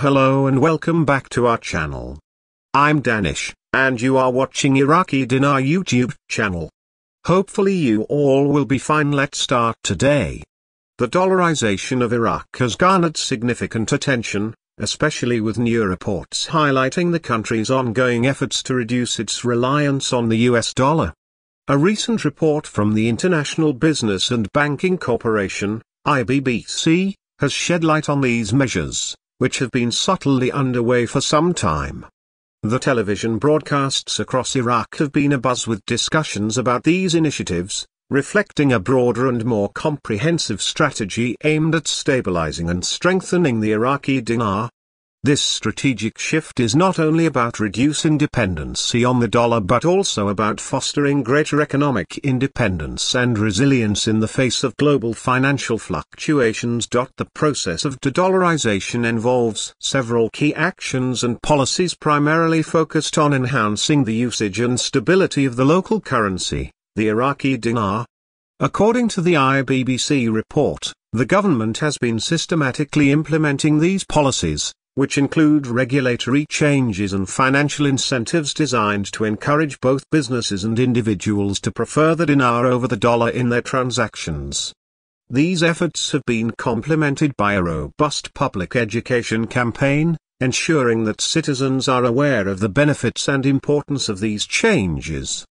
Hello and welcome back to our channel. I'm Danish, and you are watching Iraqi Dinar YouTube channel. Hopefully you all will be fine let's start today. The dollarization of Iraq has garnered significant attention, especially with new reports highlighting the country's ongoing efforts to reduce its reliance on the US dollar. A recent report from the International Business and Banking Corporation, IBBC, has shed light on these measures which have been subtly underway for some time. The television broadcasts across Iraq have been abuzz with discussions about these initiatives, reflecting a broader and more comprehensive strategy aimed at stabilizing and strengthening the Iraqi dinar, this strategic shift is not only about reducing dependency on the dollar but also about fostering greater economic independence and resilience in the face of global financial fluctuations. The process of de-dollarization involves several key actions and policies primarily focused on enhancing the usage and stability of the local currency, the Iraqi dinar. According to the IBBC report, the government has been systematically implementing these policies, which include regulatory changes and financial incentives designed to encourage both businesses and individuals to prefer the dinar over the dollar in their transactions. These efforts have been complemented by a robust public education campaign, ensuring that citizens are aware of the benefits and importance of these changes.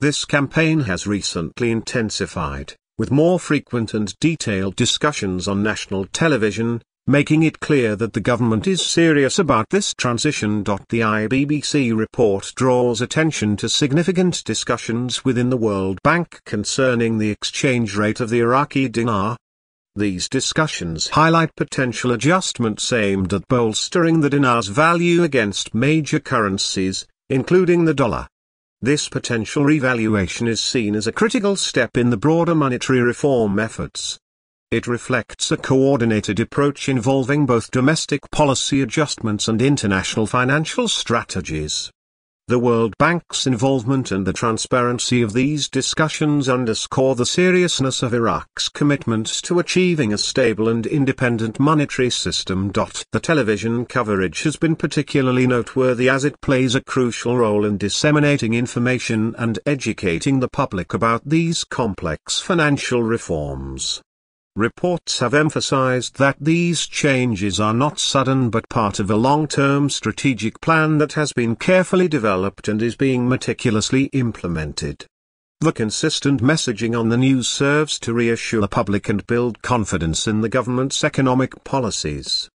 This campaign has recently intensified, with more frequent and detailed discussions on national television, making it clear that the government is serious about this transition. The IBBC report draws attention to significant discussions within the World Bank concerning the exchange rate of the Iraqi dinar. These discussions highlight potential adjustments aimed at bolstering the dinar's value against major currencies, including the dollar. This potential revaluation is seen as a critical step in the broader monetary reform efforts. It reflects a coordinated approach involving both domestic policy adjustments and international financial strategies. The World Bank's involvement and the transparency of these discussions underscore the seriousness of Iraq's commitment to achieving a stable and independent monetary system. The television coverage has been particularly noteworthy as it plays a crucial role in disseminating information and educating the public about these complex financial reforms. Reports have emphasized that these changes are not sudden but part of a long-term strategic plan that has been carefully developed and is being meticulously implemented. The consistent messaging on the news serves to reassure the public and build confidence in the government's economic policies.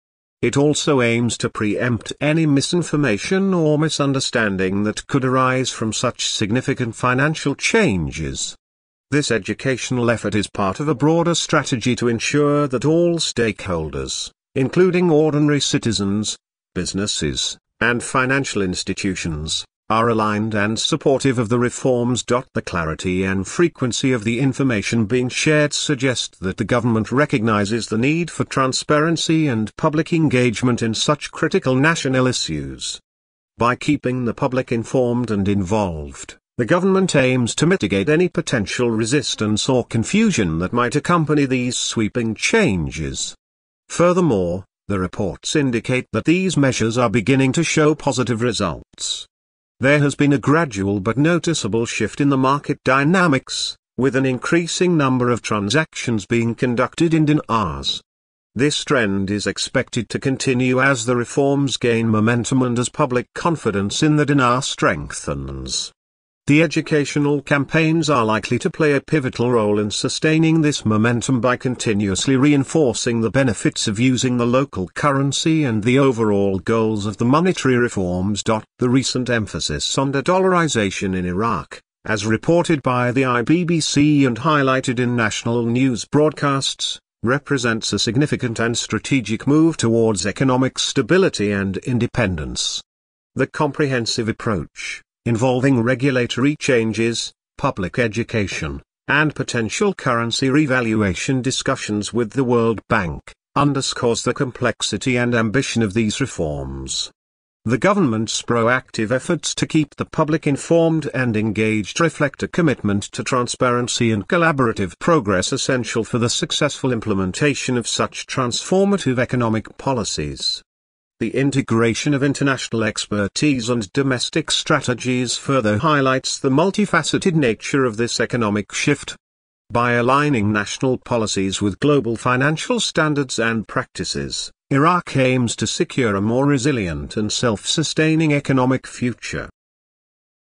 It also aims to preempt any misinformation or misunderstanding that could arise from such significant financial changes. This educational effort is part of a broader strategy to ensure that all stakeholders, including ordinary citizens, businesses, and financial institutions, are aligned and supportive of the reforms. The clarity and frequency of the information being shared suggest that the government recognizes the need for transparency and public engagement in such critical national issues. By keeping the public informed and involved, the government aims to mitigate any potential resistance or confusion that might accompany these sweeping changes. Furthermore, the reports indicate that these measures are beginning to show positive results. There has been a gradual but noticeable shift in the market dynamics, with an increasing number of transactions being conducted in dinars. This trend is expected to continue as the reforms gain momentum and as public confidence in the dinar strengthens. The educational campaigns are likely to play a pivotal role in sustaining this momentum by continuously reinforcing the benefits of using the local currency and the overall goals of the monetary reforms. The recent emphasis on de-dollarization in Iraq, as reported by the IBBC and highlighted in national news broadcasts, represents a significant and strategic move towards economic stability and independence. The comprehensive approach involving regulatory changes, public education, and potential currency revaluation discussions with the World Bank, underscores the complexity and ambition of these reforms. The government's proactive efforts to keep the public informed and engaged reflect a commitment to transparency and collaborative progress essential for the successful implementation of such transformative economic policies. The integration of international expertise and domestic strategies further highlights the multifaceted nature of this economic shift. By aligning national policies with global financial standards and practices, Iraq aims to secure a more resilient and self-sustaining economic future.